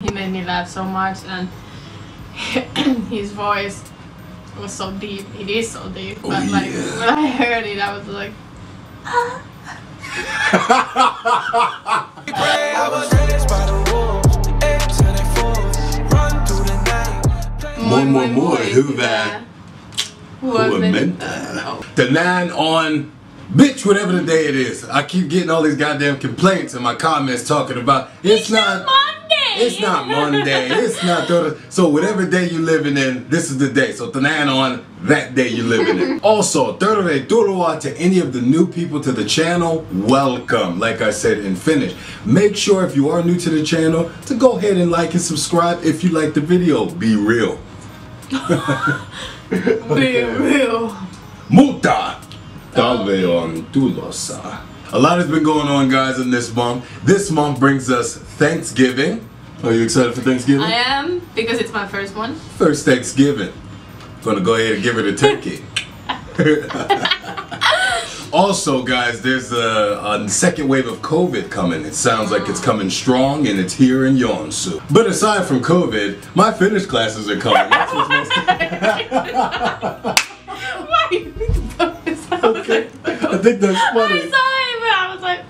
He made me laugh so much and his voice was so deep. It is so deep. Oh, but like yeah. when I heard it I was like I was raised by the wolves, eight till they fall. Run through the night. More, more, more. Who that? Who Who have meant uh. The nine on bitch, whatever the day it is. I keep getting all these goddamn complaints in my comments talking about it's, not. It's not Monday. It's not the so whatever day you're living in, this is the day. So tanan on that day you living in. also, Terve Tuloa to any of the new people to the channel, welcome. Like I said in Finnish. Make sure if you are new to the channel to go ahead and like and subscribe if you like the video. Be real. Be real. Mutta talve on tulossa. A lot has been going on, guys, in this month. This month brings us Thanksgiving. Are you excited for Thanksgiving? I am because it's my first one. First Thanksgiving. Gonna go ahead and give it a turkey. also, guys, there's a, a second wave of COVID coming. It sounds like it's oh. coming strong and it's here in Joensuu. But aside from COVID, my Finnish classes are coming. That's what's most Why you need to put this out okay. I think that's funny. saw it, but I was like,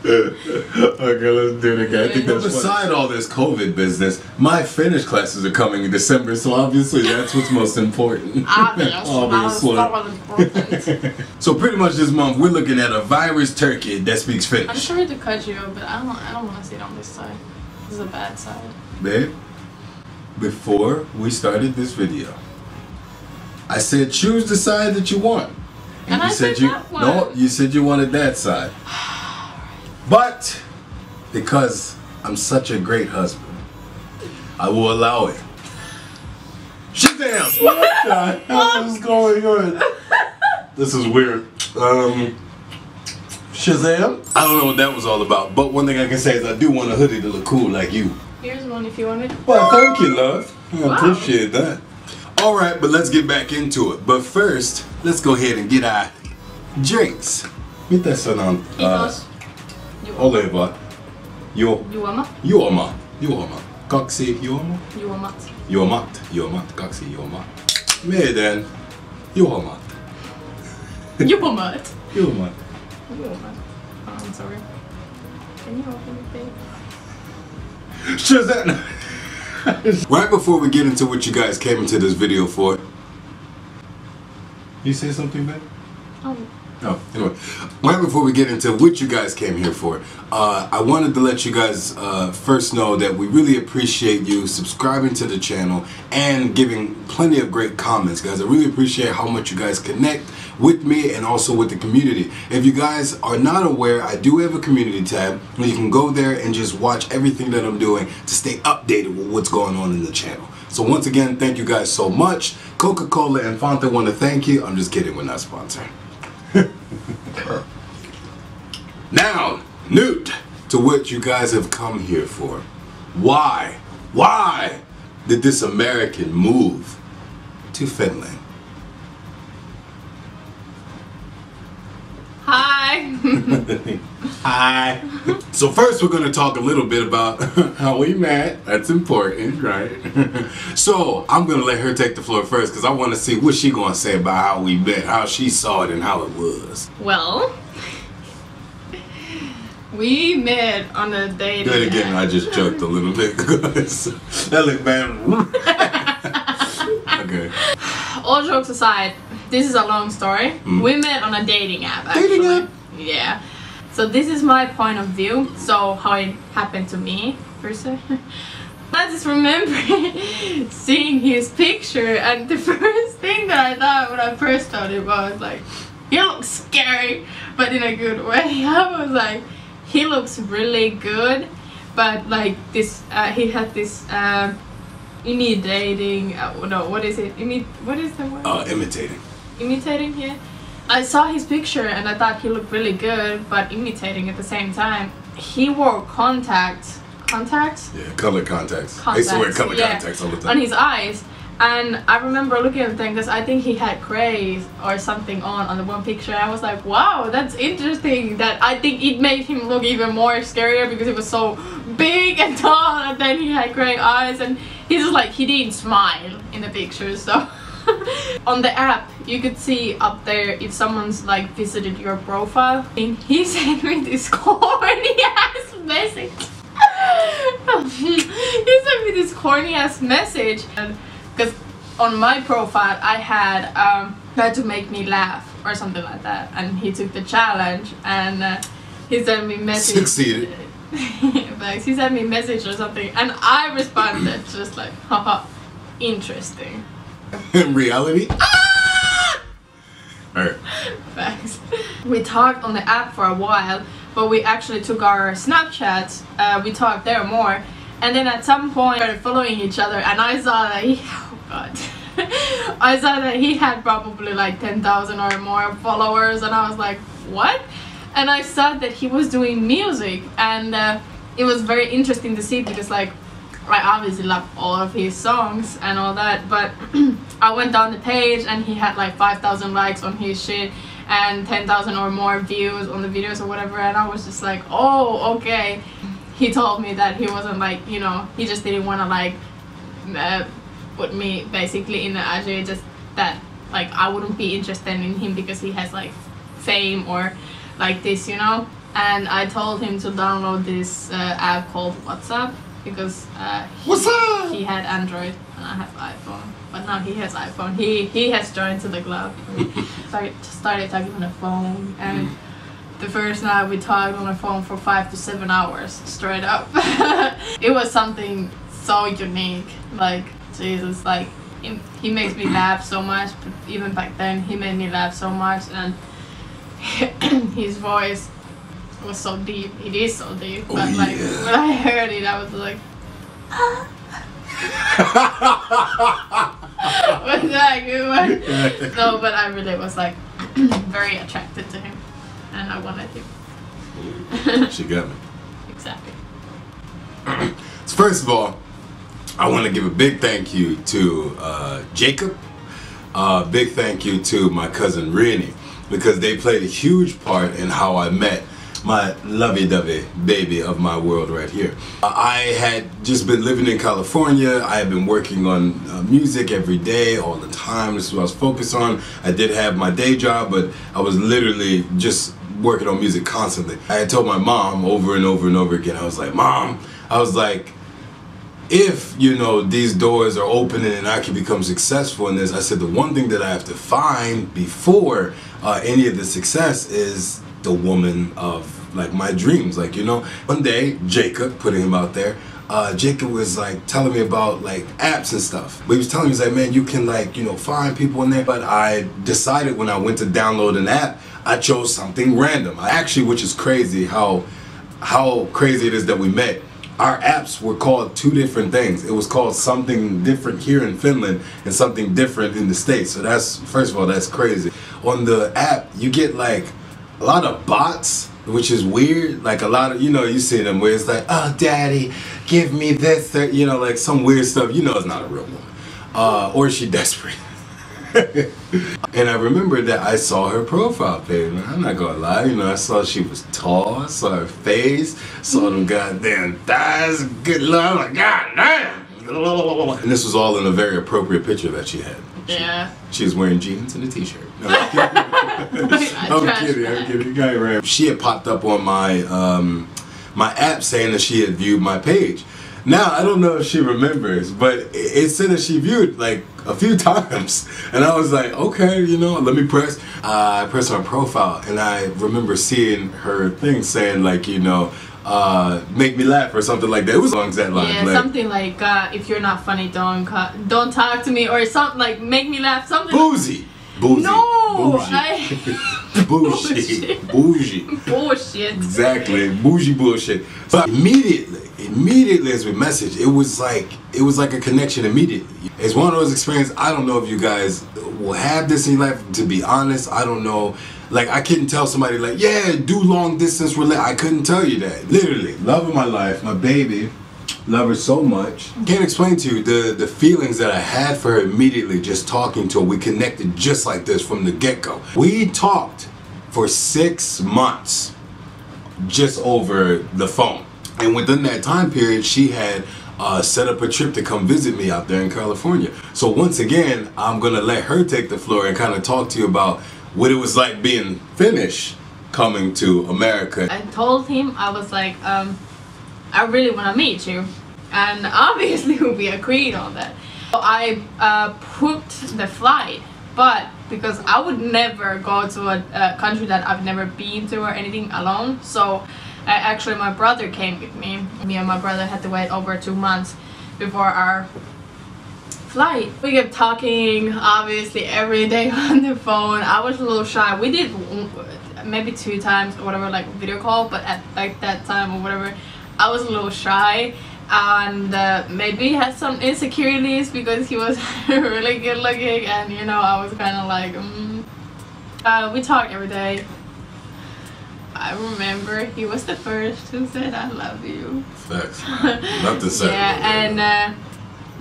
okay, let's do it again. I think that's But Beside all this COVID business, my Finnish classes are coming in December, so obviously that's what's most important. obvious. Obviously. Obviously. So pretty much this month we're looking at a virus turkey that speaks Finnish. I'm Finnish. sorry to cut you, but I don't. I don't want to sit on this side. This is a bad side. Babe, before we started this video, I said choose the side that you want. And I you said you that no, you said you wanted that side. But because I'm such a great husband, I will allow it. Shazam! What the hell is going on? This is weird. Um, Shazam? I don't know what that was all about, but one thing I can say is I do want a hoodie to look cool like you. Here's one if you want it. Well, thank you, love. I Wow. appreciate that. All right, but let's get back into it. But first, let's go ahead and get our drinks. Mitä sanan? Kiitos. Ju- Oleva. Jo, Juoma. juoma. Juoma. Kaksi juoma. Juomat. Juomat. Juomat. Kaksi juomaa. Meidän juomat. Juomat. Juomat. Juomat. Oh, I'm sorry. Can you open it, babe? Shazam! right before we get into what you guys came into this video for, you say something, babe? Oh. No, anyway, right before we get into what you guys came here for, uh, I wanted to let you guys uh, first know that we really appreciate you subscribing to the channel and giving plenty of great comments, guys. I really appreciate how much you guys connect with me and also with the community. If you guys are not aware, I do have a community tab where you can go there and just watch everything that I'm doing to stay updated with what's going on in the channel. So once again, thank you guys so much. Coca-Cola and Fanta want to thank you. I'm just kidding, we're not sponsored. Now, Newt, to what you guys have come here for. Why? Why did this American move to Finland? Hi. Hi. So first we're going to talk a little bit about how we met. That's important, right? so I'm going to let her take the floor first because I want to see what she going to say about how we met, how she saw it, and how it was. well, we met on a date. Good again, I just joked a little bit. that looked bad. okay. All jokes aside, this is a long story. Mm. We met on a dating app. Actually. Dating app? Yeah. So this is my point of view. So how it happened to me, per se. I just remember seeing his picture, and the first thing that I thought when I first saw it was like, he looks scary, but in a good way. I was like, he looks really good, but like this, uh, he had this. Uh, imitating uh, no what is it? Imi- what is the word? Uh, imitating. imitating here i saw his picture and i thought he looked really good but imitating at the same time. He wore contacts. Contacts? Yeah, color contacts. I used to wear Contacts, color yeah, contacts all the time. On his eyes and i remember looking at them because i think he had craze or something on on the one picture i was like wow that's interesting that i think it made him look even more scarier because he was so big and tall, and then he had gray eyes, and he's just like he didn't smile in the picture. So on the app, you could see up there if someone's like visited your profile. And he sent me this corny ass message. he sent me this corny ass message because on my profile I had um, tried to make me laugh or something like that, and he took the challenge and uh, he sent me message. Succeeded. Thanks. He sent me a message or something, and I responded just like, haha, interesting. In reality, Ah! Alright. Thanks. We talked on the app for a while, but we actually took our Snapchats. Uh, we talked there more, and then at some point we started following each other, and I saw that he, god, I saw that he had probably like ten thousand or more followers, and I was like, what? And I saw that he was doing music, and uh, it was very interesting to see because like I obviously love all of his songs and all that, but I went down the page and he had like 5,000 likes on his shit and 10,000 or more views on the videos or whatever, and I was just like, oh, okay. He told me that he wasn't like, you know, he just didn't want to like uh, put me basically in the AJ, just that like I wouldn't be interested in him because he has like fame or like this, you know. And I told him to download this uh, app called WhatsApp because uh, he, he had Android and I have iPhone, but now he has iPhone. He he has joined to the club. started started talking on the phone and. The first night we talked on the phone for five to seven hours straight up. it was something so unique. Like Jesus, like he, he makes me laugh so much. But even back then, he made me laugh so much, and his voice was so deep. It is so deep. Oh, but like yeah. when I heard it, I was like, ah. was that a good one? No, but I really was like very attracted to him, and I wanted him. she got me. exactly. So first of all, I want to give a big thank you to uh, Jacob. Uh, big thank you to my cousin Rennie because they played a huge part in how I met my lovey-dovey baby of my world right here. I had just been living in California. I had been working on uh, music every day, all the time. This is what I was focused on. I did have my day job, but I was literally just working on music constantly. I had told my mom over and over and over again, I was like, Mom, I was like, if you know these doors are opening and I can become successful in this, I said the one thing that I have to find before uh, any of the success is the woman of like my dreams. Like you know, one day Jacob, putting him out there, uh, Jacob was like telling me about like apps and stuff. But he was telling me he's like, man, you can like you know find people in there. But I decided when I went to download an app, I chose something random. I actually, which is crazy how how crazy it is that we met our apps were called two different things. It was called something different here in Finland and something different in the States. So that's, first of all, that's crazy. On the app, you get like a lot of bots, which is weird. Like a lot of, you know, you see them where it's like, oh, daddy, give me this, or, you know, like some weird stuff. You know, it's not a real woman. Uh, or is she desperate? and I remember that I saw her profile page. I'm not gonna lie, you know, I saw she was tall, I saw her face, saw them goddamn thighs, good lord, like, god damn. And this was all in a very appropriate picture that she had. Yeah. She was wearing jeans and a t-shirt. No, I'm kidding. I'm kidding. I'm kidding. It right. She had popped up on my um, my app saying that she had viewed my page. Now I don't know if she remembers, but it- it said that she viewed like a few times, and I was like, okay, you know, let me press. Uh, I pressed her profile, and I remember seeing her thing saying like, you know, uh, make me laugh or something like that. It was along that line. Yeah, like, something like uh, if you're not funny, don't don't talk to me, or something like make me laugh. Something. boozy. Boozy. No, Bougie. I. Bullshit. Bougie. bullshit. Exactly, bougie bullshit. But immediately, immediately as we messaged, it was like it was like a connection immediately. It's one of those experiences. I don't know if you guys will have this in your life. To be honest, I don't know. Like I couldn't tell somebody like, yeah, do long distance relate. I couldn't tell you that. Literally, love of my life, my baby. Love her so much. Can't explain to you the the feelings that I had for her immediately just talking to her. We connected just like this from the get go. We talked for six months just over the phone. And within that time period, she had uh, set up a trip to come visit me out there in California. So once again, I'm gonna let her take the floor and kind of talk to you about what it was like being Finnish coming to America. I told him I was like, um, I really want to meet you, and obviously we agreed on that. So I uh, booked the flight, but because I would never go to a, a country that I've never been to or anything alone, so I, actually my brother came with me. Me and my brother had to wait over two months before our flight. We kept talking obviously every day on the phone. I was a little shy. We did maybe two times or whatever like video call but at like that time or whatever I was a little shy and uh, maybe had some insecurities because he was really good looking and you know I was kind of like mm. uh, we talked every day I remember he was the first who said I love you facts nothing said yeah and uh,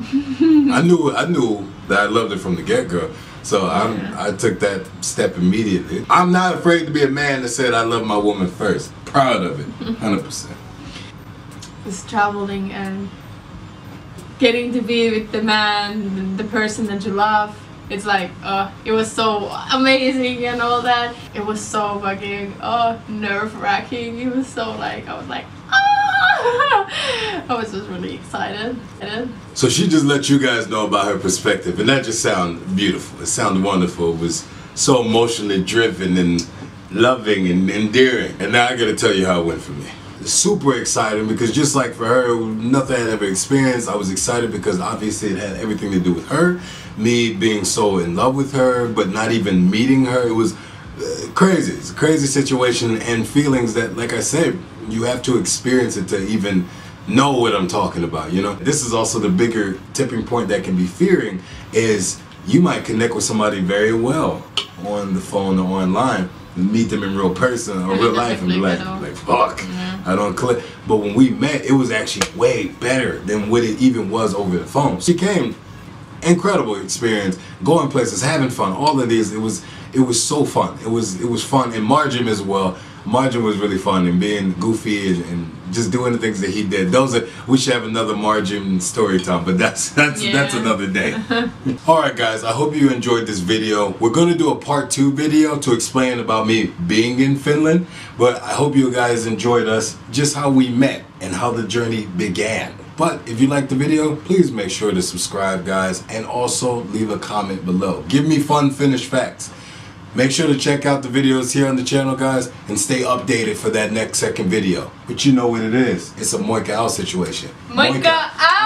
I knew I knew that I loved it from the get-go so yeah. i took that step immediately. I'm not afraid to be a man that said I love my woman first. Proud of it, 100% traveling and getting to be with the man, the person that you love. It's like, uh, it was so amazing and all that. It was so fucking, oh nerve-wracking. It was so like, I was like, ah! I was just really excited. So she just let you guys know about her perspective, and that just sounded beautiful. It sounded wonderful. It was so emotionally driven and loving and endearing. And now I gotta tell you how it went for me. Super exciting because just like for her, nothing I had ever experienced. I was excited because obviously it had everything to do with her, me being so in love with her, but not even meeting her. It was uh, crazy. It's a crazy situation and feelings that, like I said, you have to experience it to even know what I'm talking about. You know, this is also the bigger tipping point that can be fearing is you might connect with somebody very well on the phone or online, meet them in real person or real life, and be like, like fuck, I don't click. But when we met, it was actually way better than what it even was over the phone. She came incredible experience going places having fun all of these it was it was so fun. It was it was fun and margin as well margin was really fun and being goofy and, and just doing the things that he did. Those are we should have another margin story time but that's that's that's another day. All right guys i hope you enjoyed this video. We're going to do a part two video to explain about me being in finland but i hope you guys enjoyed us just how we met and how the journey began. But if you liked the video, please make sure to subscribe, guys, and also leave a comment below. Give me fun Finnish facts. Make sure to check out the videos here on the channel, guys, and stay updated for that next second video. But you know what it is. It's a Moikka out situation. Moikka out!